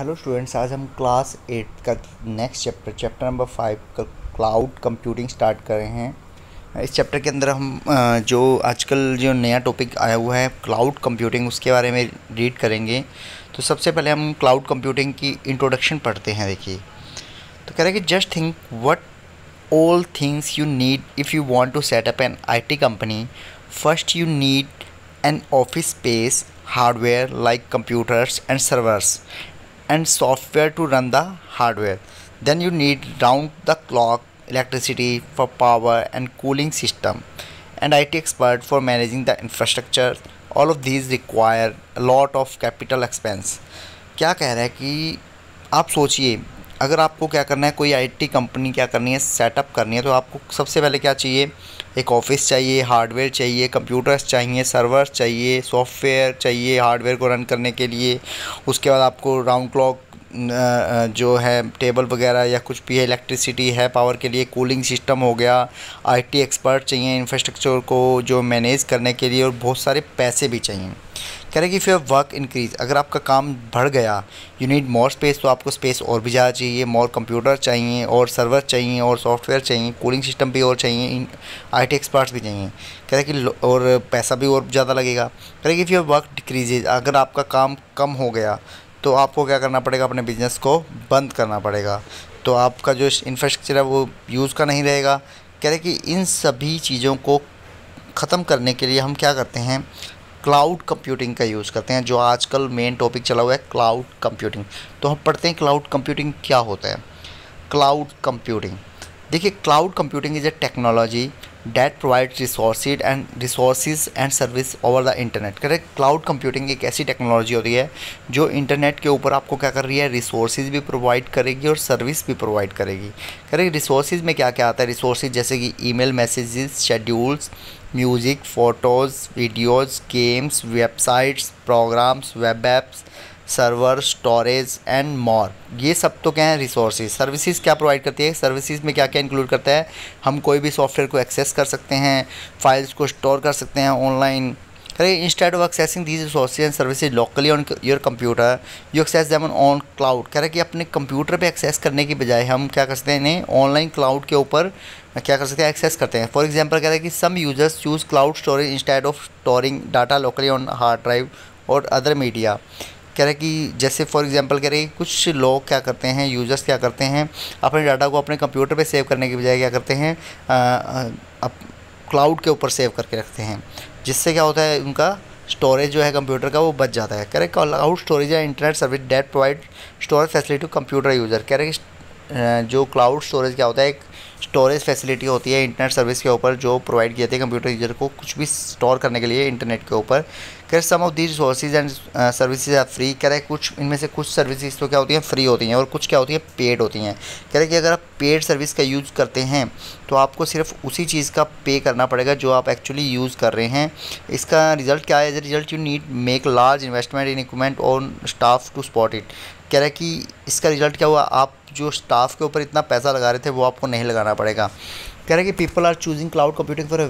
Hello students आज हम class eight का next chapter chapter number five का क्लाउड कंप्यूटिंग स्टार्ट कर रहे हैं। इस चैप्टर के अंदर हम जो आजकल जो नया टॉपिक आया हुआ है क्लाउड कंप्यूटिंग उसके बारे में रीड करेंगे। तो सबसे पहले हम क्लाउड कंप्यूटिंग की इंट्रोडक्शन पढ़ते हैं, देखिए। तो कह रहे हैं कि just think what all things you need if you want to setup an I T company first you need an office space hardware like computers and servers and software to run the hardware. Then you need round the clock electricity for power and cooling system and IT expert for managing the infrastructure. All of these require a lot of capital expense. क्या कह रहा है कि आप सोचिए अगर आपको क्या करना है कोई आईटी कंपनी क्या करनी है सेटअप करनी है तो आपको सबसे पहले क्या चाहिए एक ऑफ़िस चाहिए हार्डवेयर चाहिए कंप्यूटर्स चाहिए सर्वर चाहिए सॉफ्टवेयर चाहिए हार्डवेयर को रन करने के लिए। उसके बाद आपको राउंड क्लॉक जो है टेबल वगैरह या कुछ भी है इलेक्ट्रिसिटी है पावर के लिए कूलिंग सिस्टम हो गया। आईटी एक्सपर्ट चाहिए इंफ्रास्ट्रक्चर को जो मैनेज करने के लिए और बहुत सारे पैसे भी चाहिए। कह रहे हैं कि फिर वर्क इंक्रीज अगर आपका काम बढ़ गया यू नीड मोर स्पेस तो आपको स्पेस और भी ज़्यादा चाहिए मोर कंप्यूटर चाहिए, और सर्वर चाहिए, और सॉफ्टवेयर चाहिए कूलिंग सिस्टम भी और चाहिए आई टी एक्सपर्ट्स भी चाहिए। कह रहे कि और पैसा भी और ज़्यादा लगेगा। कह रहे कि फिर वर्क डिक्रीजेज अगर आपका काम कम हो गया तो आपको क्या करना पड़ेगा? अपने बिज़नेस को बंद करना पड़ेगा। तो आपका जो इंफ्रास्ट्रक्चर है, वो यूज़ का नहीं रहेगा। कह रहे कि इन सभी चीज़ों को ख़त्म करने के लिए हम क्या करते हैं? क्लाउड कंप्यूटिंग का यूज़ करते हैं, जो आजकल मेन टॉपिक चला हुआ है क्लाउड कंप्यूटिंग तो हम पढ़ते हैं क्लाउड कंप्यूटिंग क्या होता है। क्लाउड कंप्यूटिंग देखिए cloud computing is a technology that provide resourced and resources and service over the internet करें क्लाउड कंप्यूटिंग एक ऐसी टेक्नोलॉजी होती है जो इंटरनेट के ऊपर आपको क्या कर रही है? रिसोर्सिस भी प्रोवाइड करेगी और सर्विस भी प्रोवाइड करेगी करें रिसोर्सिस में क्या क्या आता है? रिसोर्सिस जैसे कि email messages schedules music photos videos games websites programs web apps server storage and more ये सब तो क्या है रिसोर्सेज सर्विसेज़ क्या प्रोवाइड करती है? सर्विसेज़ में क्या क्या इंक्लूड करता है? हम कोई भी सॉफ्टवेयर को एक्सेस कर सकते हैं फाइल्स को स्टोर कर सकते हैं ऑनलाइन करें instead of accessing these resources and services locally on your computer you access them on cloud कह रहे हैं कि अपने कंप्यूटर पे एक्सेस करने की बजाय हम क्या कर सकते हैं? इन्हें ऑनलाइन क्लाउड के ऊपर क्या कर सकते हैं? एक्सेस करते हैं. फॉर एग्ज़ाम्पल कह रहे हैं कि some users choose cloud storage instead of storing data locally on hard drive और अदर मीडिया कह रहे कि जैसे फॉर एग्जांपल कह रहे हैं कुछ लोग क्या करते हैं यूज़र्स क्या करते हैं, अपने डाटा को अपने कंप्यूटर पे सेव करने के बजाय क्या करते हैं क्लाउड के ऊपर सेव करके रखते हैं। जिससे क्या होता है, उनका स्टोरेज जो है कंप्यूटर का वो बच जाता है। कह रहे क्लाउड स्टोरेज या internet service that provide storage facility to computer user कह रहे जो क्लाउड स्टोरेज क्या होता है, एक स्टोरेज फैसिलिटी होती है इंटरनेट सर्विस के ऊपर जो प्रोवाइड किए थे कंप्यूटर यूज़र को कुछ भी स्टोर करने के लिए इंटरनेट के ऊपर। कह some of these resources and services are free कह रहे हैं कुछ, इनमें से कुछ सर्विसेज़ तो क्या होती हैं फ्री होती हैं और कुछ क्या होती हैं पेड होती हैं। कह रहे हैं कि अगर आप पेड सर्विस का यूज़ करते हैं तो आपको सिर्फ़ उसी चीज़ का पे करना पड़ेगा जो आप एक्चुअली यूज़ कर रहे हैं। इसका रिज़ल्ट क्या है? As result you need make large investment in equipment on staff to spot it कह रहे कि इसका रिज़ल्ट क्या हुआ? आप जो स्टाफ के ऊपर इतना पैसा लगा रहे थे, वो आपको नहीं लगाना पड़ेगा। कह रहे कि people are choosing cloud computing for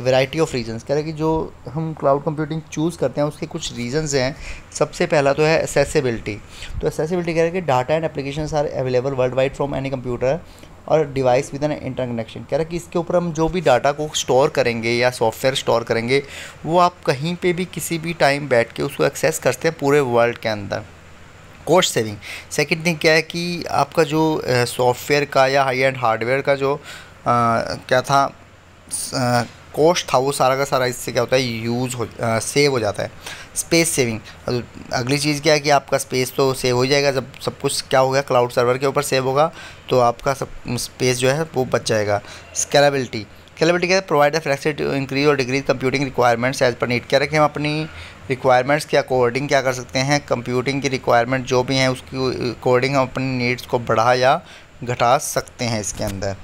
variety of reasons कह रहे कि जो हम क्लाउड कंप्यूटिंग चूज़ करते हैं, उसके कुछ रीजंस हैं। सबसे पहला तो है एसेसिबिलिटी तो एसेसिबिलिटी कह रहे कि data and application are available world wide from any computer और device with an inter connection कह रहा है कि इसके ऊपर हम जो भी डाटा को स्टोर करेंगे या सॉफ्टवेयर स्टोर करेंगे, वो आप कहीं पे भी किसी भी टाइम बैठ के उसको एक्सेस करते हैं पूरे वर्ल्ड के अंदर। कॉस्ट सेविंग सेकंड थिंग क्या है कि आपका जो सॉफ्टवेयर का या हाई एंड हार्डवेयर का जो आ, क्या था कॉस्ट था वो सारा का सारा इससे क्या होता है यूज़ हो सेव हो जाता है। स्पेस सेविंग अगली चीज़ क्या है कि आपका स्पेस तो सेव हो जाएगा जब सब कुछ क्या हो गया क्लाउड सर्वर के ऊपर सेव होगा तो आपका सब स्पेस जो है वो बच जाएगा। स्केलेबिलिटी स्केलेबिलिटी क्या है provide the flexibility to increase और decrease computing requirements as per need क्या रखें हम अपनी रिक्वायरमेंट्स के अकॉर्डिंग क्या कर सकते हैं? कंप्यूटिंग की रिक्वायरमेंट जो भी हैं, उसकी अकॉर्डिंग हम अपनी नीड्स को बढ़ा या घटा सकते हैं इसके अंदर।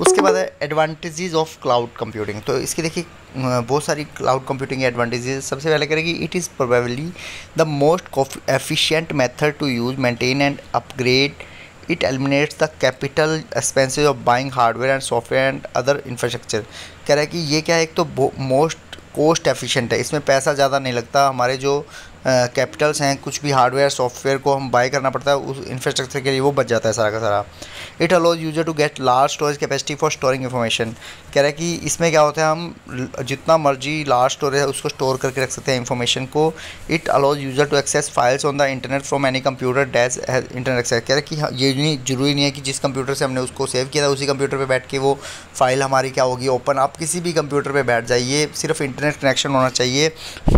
उसके बाद है एडवांटेजेस ऑफ़ क्लाउड कंप्यूटिंग तो इसकी देखिए बहुत सारी क्लाउड कंप्यूटिंग एडवांटेजेस सबसे पहले करेगी it is probably the most efficient method to use maintain and upgrade it eliminates the capital expenses of buying hardware and software and other infrastructure कह रहा है कि ये क्या है एक तो मोस्ट कॉस्ट एफिशिएंट है। इसमें पैसा ज़्यादा नहीं लगता। हमारे जो कैपिटल्स हैं कुछ भी हार्डवेयर सॉफ्टवेयर को हम बाय करना पड़ता है उस इंफ्रास्ट्रक्चर के लिए वो बच जाता है सारा का सारा। It allows user to get large storage capacity for storing information कह रहा है कि इसमें क्या होता है हम जितना मर्ज़ी लार्ज स्टोरेज है उसको स्टोर करके रख सकते हैं इन्फॉर्मेशन को। It allows user to access files on the internet from any computer that's internet access कह रहे कि हाँ, ये नहीं ज़रूरी नहीं है कि जिस कंप्यूटर से हमने उसको सेव किया था उसी कंप्यूटर पर बैठ के वो फ़ाइल हमारी क्या होगी ओपन आप किसी भी कंप्यूटर पर बैठ जाइए सिर्फ़ इंटरनेट कनेक्शन होना चाहिए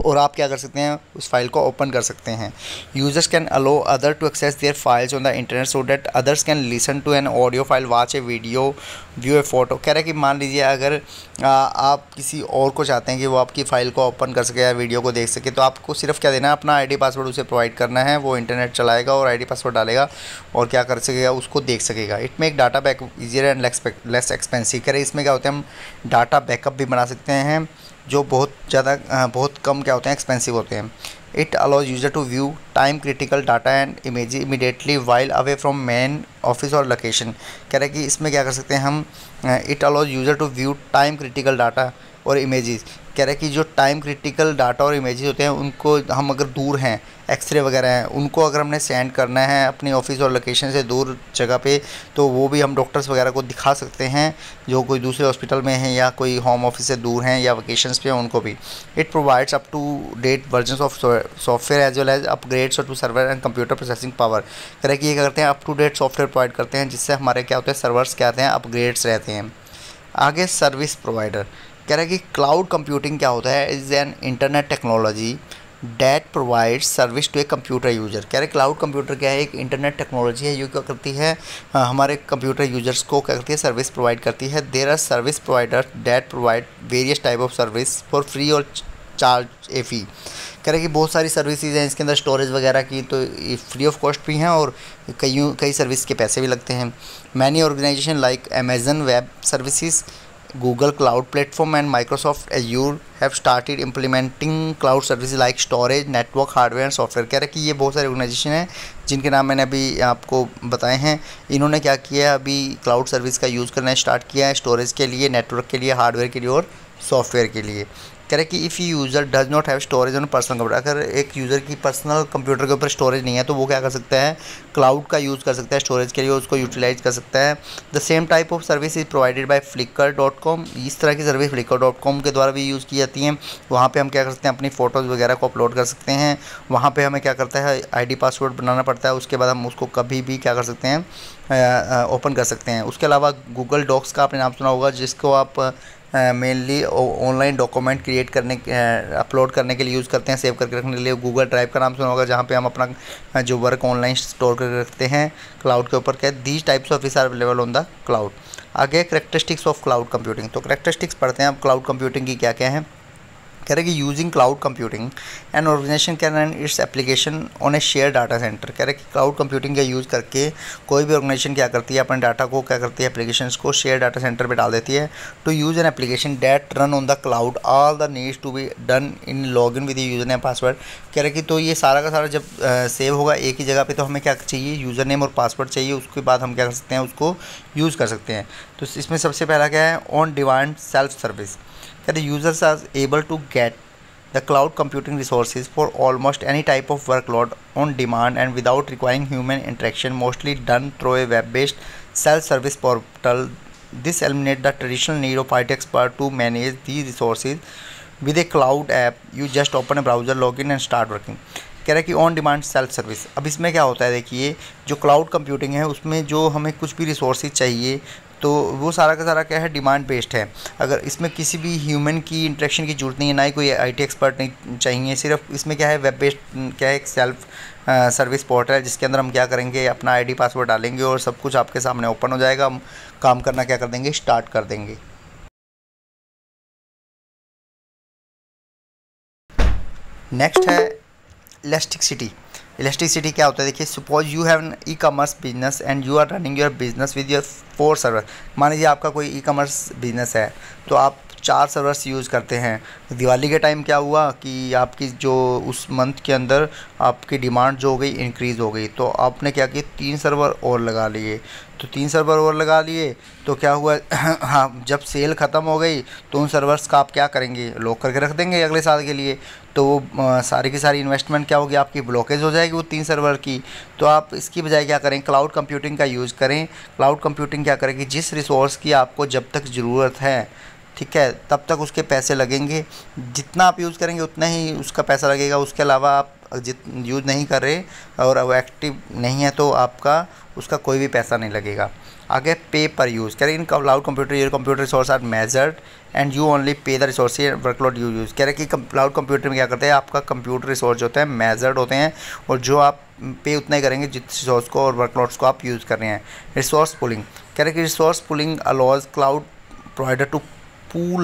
और आप क्या कर सकते हैं उस फ़ाइल को ओपन कर सकते हैं। Users can allow other to access their files on the internet so that others can listen to an audio file watch a video view a photo कह रहा है कि मान लीजिए अगर आ, आप किसी और को चाहते हैं कि वो आपकी फ़ाइल को ओपन कर सके या वीडियो को देख सके तो आपको सिर्फ़ क्या देना है? अपना आईडी पासवर्ड उसे प्रोवाइड करना है वो इंटरनेट चलाएगा और आईडी पासवर्ड डालेगा और क्या कर सकेगा? उसको देख सकेगा। It make data back easier and less expensive कह रहे इसमें क्या होता है हम डाटा बैकअप भी बना सकते हैं जो बहुत ज़्यादा बहुत कम क्या होते हैं एक्सपेंसिव होते हैं। It allows user to view time critical data and image immediately while away from main office और लोकेशन कह रहे हैं कि इसमें क्या कर सकते हैं हम it allows user to view time critical data और इमेजेस कह रहे हैं कि जो टाइम क्रिटिकल डाटा और इमेजेस होते हैं, उनको हम अगर दूर हैं एक्सरे वगैरह हैं, उनको अगर हमने सेंड करना है अपनी ऑफ़िस और लोकेशन से दूर जगह पे तो वो भी हम डॉक्टर्स वगैरह को दिखा सकते हैं, जो कोई दूसरे हॉस्पिटल में हैं या कोई होम ऑफ़िस से दूर हैं या वकेशंस पे हैं, उनको भी. It provides up to date version of software as well as upgrades to server and computer processing power कह रहे कि ये करते हैं up to date software provide करते हैं, जिससे हमारे क्या होते हैं सर्वर्स क्या आते हैं अपग्रेड्स रहते हैं. आगे सर्विस प्रोवाइडर कह रहा है कि क्लाउड कंप्यूटिंग क्या होता है? Is an internet technology that provide service to a computer user कह रहे क्लाउड कंप्यूटर क्या है? एक इंटरनेट टेक्नोलॉजी है, जो क्या करती है? हमारे कंप्यूटर यूज़र्स को क्या करती है? सर्विस प्रोवाइड करती है. There are service provider that provide various type of service for free और चार्ज ए फ़ी कह रहे कि बहुत सारी सर्विसेज़ हैं, इसके अंदर स्टोरेज वगैरह की तो फ्री ऑफ़ कॉस्ट भी हैं और कई कई सर्विस के पैसे भी लगते हैं। Many organization like Amazon web services Google Cloud Platform and Microsoft Azure have started implementing cloud services like storage, network, hardware and software कह रहे कि ये बहुत सारे ऑर्गेनाइजेशन हैं जिनके नाम मैंने अभी आपको बताए हैं इन्होंने क्या किया है अभी क्लाउड सर्विस का यूज़ करना स्टार्ट किया है स्टोरेज के लिए नेटवर्क के लिए हार्डवेयर के लिए और सॉफ्टवेयर के लिए कह रहे हैं कि if user does not have storage on personal computer अगर एक यूज़र की पर्सनल कंप्यूटर के ऊपर स्टोरेज नहीं है तो वो क्या कर सकता है? क्लाउड का यूज़ कर सकता है स्टोरेज के लिए, उसको यूटिलाइज कर सकता है। The same type of service is provided by Flickr dot com इस तरह की सर्विस फ्लिकर डॉट कॉम के द्वारा भी यूज़ की जाती हैं। वहाँ पर हम क्या कर सकते हैं? अपनी फ़ोटोज़ वगैरह को अपलोड कर सकते हैं। वहाँ पर हमें क्या करता है? आईडी पासवर्ड बनाना पड़ता है। उसके बाद हम उसको कभी भी क्या कर सकते हैं? ओपन कर सकते हैं। उसके अलावा गूगल डॉक्स का आपने नाम सुना होगा, जिसको आप मेनली ऑनलाइन डॉक्यूमेंट क्रिएट करने अपलोड करने के लिए यूज़ करते हैं सेव करके रखने के लिए। गूगल ड्राइव का नाम सुना होगा, जहाँ पे हम अपना जो वर्क ऑनलाइन स्टोर करके रखते हैं क्लाउड के ऊपर। क्या these types of is are available on the cloud आगे करेक्टरिस्टिक्स ऑफ़ क्लाउड कंप्यूटिंग तो करेक्टरिस्टिक्स पढ़ते हैं। अब क्लाउड कंप्यूटिंग की क्या क्या है? कह रहे कि using cloud computing an organization can run its application on a share data center कह रहे कि क्लाउड कंप्यूटिंग का यूज़ करके कोई भी ऑर्गेनाइजेशन क्या करती है, अपने डाटा को क्या करती है एप्लीकेशन को शेयर डाटा सेंटर पर डाल देती है to use an application that run on the cloud all the needs to be done in log in with user name password कह रहे कि तो ये सारा का सारा जब सेव होगा एक ही जगह पर तो हमें क्या चाहिए? यूज़र नेम और पासवर्ड चाहिए, उसके बाद हम क्या कर सकते हैं, उसको यूज़ कर सकते हैं। तो इसमें सबसे पहला क्या है? On demand self service that the users are able to get the cloud computing resources for almost any type of workload on demand and without requiring human interaction mostly done through a web-based self-service portal this eliminates the traditional need of IT expert to manage these resources with a cloud app you just open a browser login and start working कह रहा है कि on demand self service अब इसमें क्या होता है देखिए जो क्लाउड कंप्यूटिंग है उसमें जो हमें कुछ भी रिसोर्सेज चाहिए तो वो सारा का सारा क्या है डिमांड बेस्ड है। अगर इसमें किसी भी ह्यूमन की इंटरेक्शन की ज़रूरत नहीं है, ना ही कोई आईटी एक्सपर्ट नहीं चाहिए, सिर्फ़ इसमें क्या है वेब बेस्ड क्या है, एक सेल्फ सर्विस पोर्टल है, जिसके अंदर हम क्या करेंगे, अपना आईडी पासवर्ड डालेंगे और सब कुछ आपके सामने ओपन हो जाएगा, हम काम करना क्या कर देंगे स्टार्ट कर देंगे। नेक्स्ट है इलेस्टिक इलेक्ट्रिसिटी क्या होता है? देखिए suppose you have e commerce business and you are running your business with your four server मान लीजिए आपका कोई ई कॉमर्स बिज़नेस है तो आप चार सर्वर्स यूज़ करते हैं। दिवाली के टाइम क्या हुआ कि आपकी जो उस मंथ के अंदर आपकी डिमांड जो हो गई इंक्रीज़ हो गई। तो आपने क्या किया? तीन सर्वर और लगा लिए। तो तीन सर्वर और लगा लिए तो क्या हुआ? हाँ जब सेल ख़त्म हो गई तो उन सर्वर्स का आप क्या करेंगे? लॉक करके रख देंगे अगले साल के लिए। तो वो सारी की सारी इन्वेस्टमेंट क्या होगी? आपकी ब्लॉकेज हो जाएगी वो तीन सर्वर की। तो आप इसकी बजाय क्या करें? क्लाउड कंप्यूटिंग का यूज़ करें। क्लाउड कंप्यूटिंग क्या करेगी? जिस रिसोर्स की आपको जब तक ज़रूरत है, ठीक है, तब तक उसके पैसे लगेंगे। जितना आप यूज़ करेंगे, उतना ही उसका पैसा लगेगा। उसके अलावा आप जित यूज़ नहीं कर रहे और वो एक्टिव नहीं है तो आपका, उसका कोई भी पैसा नहीं लगेगा। आगे पे पर यूज़ कह रहे in cloud computer your computer resource are measured and you only pay the resource workload you use कह रहे कि क्लाउड कंप्यूटर में क्या करते हैं, आपका कंप्यूटर रिसोर्स जो होते हैं मेजर्ड होते हैं और जो आप पे उतना ही करेंगे जिस रिसोर्स को और वर्कलोड्स को आप यूज़ कर रहे हैं। रिसोर्स पुलिंग कह रहे कि resource pooling allows cloud provider to pool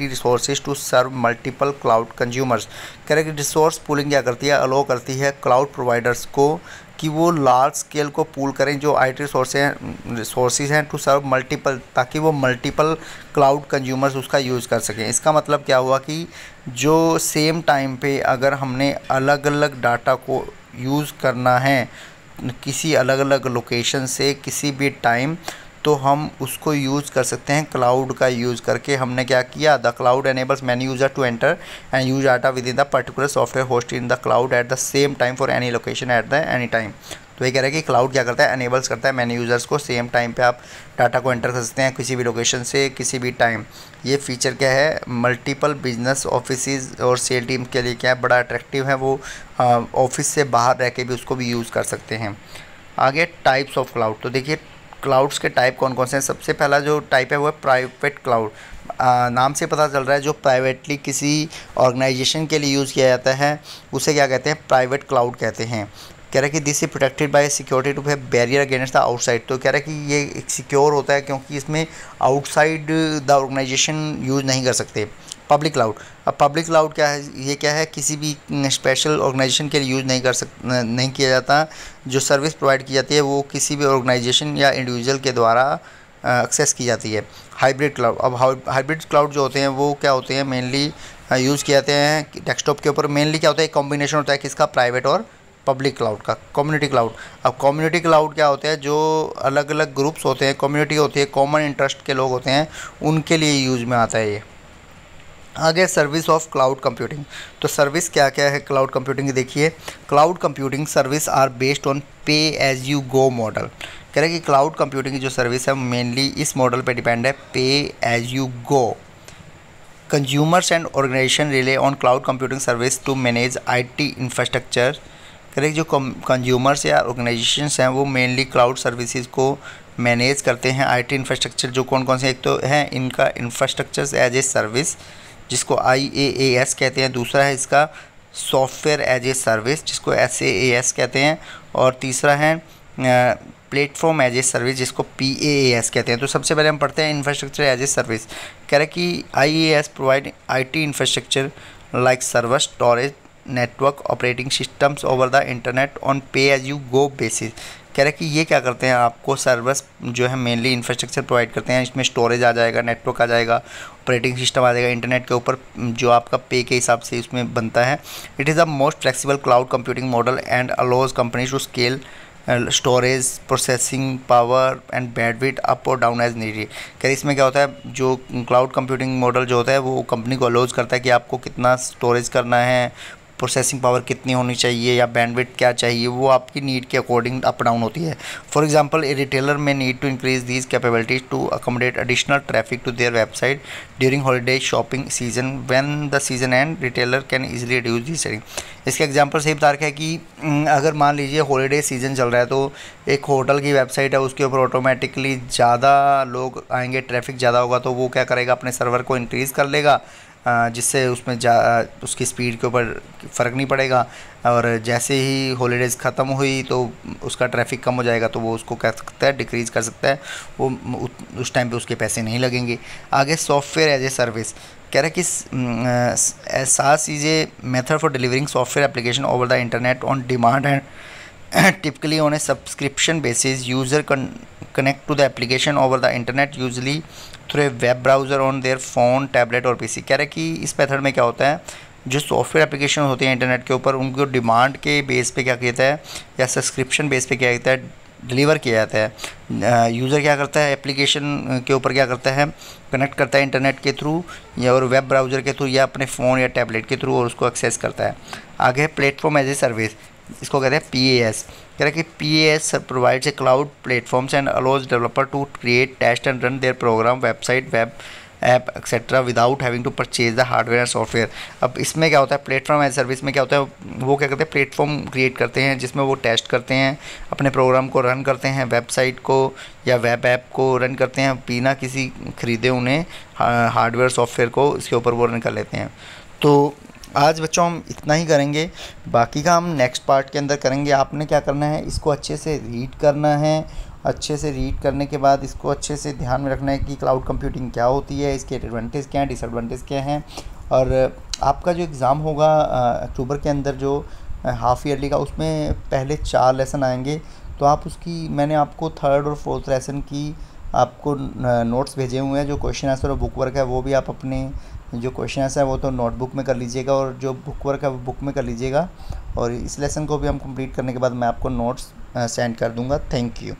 resources to serve multiple cloud consumers. कह रहे कि रिसोर्स पूलिंग क्या करती है? अलो करती है क्लाउड प्रोवाइडर्स को कि वो लार्ज स्केल को पूल करें जो आई टी रिसोर्स हैं रिसोर्सेज हैं टू सर्व मल्टीपल ताकि वो मल्टीपल क्लाउड कंज्यूमर्स उसका यूज़ कर सकें। इसका मतलब क्या हुआ कि जो सेम टाइम पे अगर हमने अलग अलग डाटा को यूज़ करना है किसी अलग अलग लोकेशन से किसी भी टाइम तो हम उसको यूज़ कर सकते हैं। क्लाउड का यूज़ करके हमने क्या किया? The cloud enables many user to enter and use data within the particular software host in the cloud at the same time for any location at the any time तो ये कह रहे हैं कि क्लाउड क्या करता है? एनेबल्स करता है मैनी यूज़र्स को सेम टाइम पे आप डाटा को एंटर कर सकते हैं किसी भी लोकेशन से, किसी भी टाइम ये फीचर क्या है? मल्टीपल बिज़नेस ऑफ़िस और सेल टीम के लिए क्या है? बड़ा अट्रैक्टिव है वो ऑफ़िस से बाहर रह के भी उसको भी यूज़ कर सकते हैं। आगे टाइप्स ऑफ़ क्लाउड तो देखिए क्लाउड्स के टाइप कौन कौन से हैं? सबसे पहला जो टाइप है वो है प्राइवेट क्लाउड नाम से पता चल रहा है जो प्राइवेटली किसी ऑर्गेनाइजेशन के लिए यूज़ किया जाता है, उसे क्या कहते हैं? प्राइवेट क्लाउड कहते हैं। कह रहा है कि this is protected by security to है बैरियर अगेंस्ट द आउटसाइड तो कह रहा है कि ये सिक्योर होता है क्योंकि इसमें आउटसाइड द ऑर्गेनाइजेशन यूज़ नहीं कर सकते। पब्लिक क्लाउड अब पब्लिक क्लाउड क्या है? ये क्या है? किसी भी स्पेशल ऑर्गेनाइजेशन के लिए यूज़ नहीं कर सक नहीं किया जाता। जो सर्विस प्रोवाइड की जाती है, वो किसी भी ऑर्गेनाइजेशन या इंडिविजुअल के द्वारा एक्सेस की जाती है। हाइब्रिड क्लाउड अब हाइब्रिड क्लाउड जो होते हैं, वो क्या होते हैं? मेनली यूज़ किए जाते हैं डेस्कटॉप के ऊपर। मेनली क्या होता है? कॉम्बिनेशन होता है किसका? प्राइवेट और पब्लिक क्लाउड का कम्युनिटी क्लाउड अब कम्युनिटी क्लाउड क्या होता है? जो अलग अलग ग्रुप्स होते हैं कम्युनिटी होती है कॉमन इंटरेस्ट के लोग होते हैं, उनके लिए यूज़ में आता है ये। आगे सर्विस ऑफ़ क्लाउड कंप्यूटिंग तो सर्विस क्या क्या है क्लाउड कंप्यूटिंग की देखिए। Cloud computing service are based on pay as you go model कह रहे हैं कि क्लाउड कंप्यूटिंग की जो सर्विस है मेनली इस मॉडल पे डिपेंड है pay as you go consumers and organization rely on cloud computing service to manage IT infrastructure कह रहे जो कंज्यूमर्स या ऑर्गेनाइजेशंस हैं, वो मेनली क्लाउड सर्विसेज़ को मैनेज करते हैं आईटी इंफ्रास्ट्रक्चर जो कौन कौन से एक तो हैं इनका इंफ्रास्ट्रक्चर एज ए सर्विस जिसको आई ए ए एस कहते हैं। दूसरा है इसका सॉफ्टवेयर एज ए सर्विस, जिसको एस ए ए एस कहते हैं। और तीसरा है प्लेटफॉर्म एज ए सर्विस, जिसको पी ए एस कहते हैं। तो सबसे पहले हम पढ़ते हैं इंफ्रास्ट्रक्चर एज ए सर्विस कह रहे कि I A S provide I T infrastructure like server storage network operating systems over the internet on pay as you go basis कह रहे कि ये क्या करते हैं, आपको सर्विस जो है मेनली इंफ्रास्ट्रक्चर प्रोवाइड करते हैं, इसमें स्टोरेज आ जाएगा नेटवर्क आ जाएगा ऑपरेटिंग सिस्टम आ जाएगा इंटरनेट के ऊपर जो आपका पे के हिसाब से इसमें बनता है। It is the most flexible cloud computing model and allows company to scale storage processing power and bandwidth up और डाउन एज नीडेड कह इसमें क्या होता है, जो क्लाउड कंप्यूटिंग मॉडल जो होता है, वो कंपनी को अलोज करता है कि आपको कितना स्टोरेज करना है प्रोसेसिंग पावर कितनी होनी चाहिए या बैंडविड क्या चाहिए, वो आपकी नीड के अकॉर्डिंग अप डाउन होती है। For example a retailer may need to increase these capabilities to accommodate additional traffic to their website during holiday shopping season when the season end retailer can easily reduce the setting इसके example सही बता रखा है कि अगर मान लीजिए holiday season चल रहा है तो एक होटल की वेबसाइट है, उसके ऊपर ऑटोमेटिकली ज़्यादा लोग आएँगे ट्रैफ़िक ज़्यादा होगा तो वो क्या करेगा, अपने सर्वर को इंक्रीज़ कर लेगा। जिससे उसमें जा, उसकी स्पीड के ऊपर फ़र्क नहीं पड़ेगा। और जैसे ही हॉलीडेज़ ख़त्म हुई तो उसका ट्रैफ़िक कम हो जाएगा तो वो उसको कह सकता है डिक्रीज़ कर सकता है। वो उस टाइम पे उसके पैसे नहीं लगेंगे। आगे सॉफ्टवेयर एज ए सर्विस कह रहे कि SaaS is a method for delivering software application over the internet on demand and typically on a subscription basis user connect to the application over the internet, usually through a web browser on their phone, tablet और PC कह रहे हैं कि इस method में क्या होता है? जो सॉफ्टवेयर एप्लीकेशन होते हैं इंटरनेट के ऊपर, उनको डिमांड के बेस पे क्या जाता है? या सब्सक्रिप्शन बेस पे क्या जाता है? डिलीवर किया जाता है। यूज़र क्या करता है? एप्लीकेशन के ऊपर क्या करता है? कनेक्ट करता है इंटरनेट के थ्रू या और वेब ब्राउज़र के थ्रू या अपने फ़ोन या टैबलेट के थ्रू और उसको एक्सेस करता है। आगे प्लेटफॉर्म एज ए सर्विस इसको कहते हैं पी ए एस कह रहे कि P S provides a cloud platforms and allows developer to create test and run their program website web app etcetera without having to purchase the hardware and software अब इसमें क्या होता है? Platform as service में क्या होता है? वो क्या करते हैं? प्लेटफॉर्म क्रिएट करते हैं, जिसमें वो टेस्ट करते हैं, अपने प्रोग्राम को रन करते हैं वेबसाइट को या वेब ऐप को रन करते हैं, बिना किसी ख़रीदे उन्हें हार्डवेयर सॉफ्टवेयर को इसके ऊपर वो रन कर लेते हैं। तो आज बच्चों हम इतना ही करेंगे। बाकी का हम नेक्स्ट पार्ट के अंदर करेंगे। आपने क्या करना है? इसको अच्छे से रीड करना है। अच्छे से रीड करने के बाद इसको अच्छे से ध्यान में रखना है कि क्लाउड कंप्यूटिंग क्या होती है, इसके एडवांटेज क्या हैं डिसएडवांटेज क्या हैं। और आपका जो एग्ज़ाम होगा अक्टूबर के अंदर जो हाफ़ ईयरली का, उसमें पहले चार लेसन आएँगे। तो आप उसकी, मैंने आपको थर्ड और फोर्थ लेसन की आपको नोट्स भेजे हुए हैं, जो क्वेश्चन आंसर और बुक वर्क है, वो भी आप अपने जो क्वेश्चन है वो तो नोटबुक में कर लीजिएगा और जो बुक वर्क है वो बुक में कर लीजिएगा। और इस लेसन को भी हम कंप्लीट करने के बाद मैं आपको नोट्स सेंड कर दूँगा। Thank you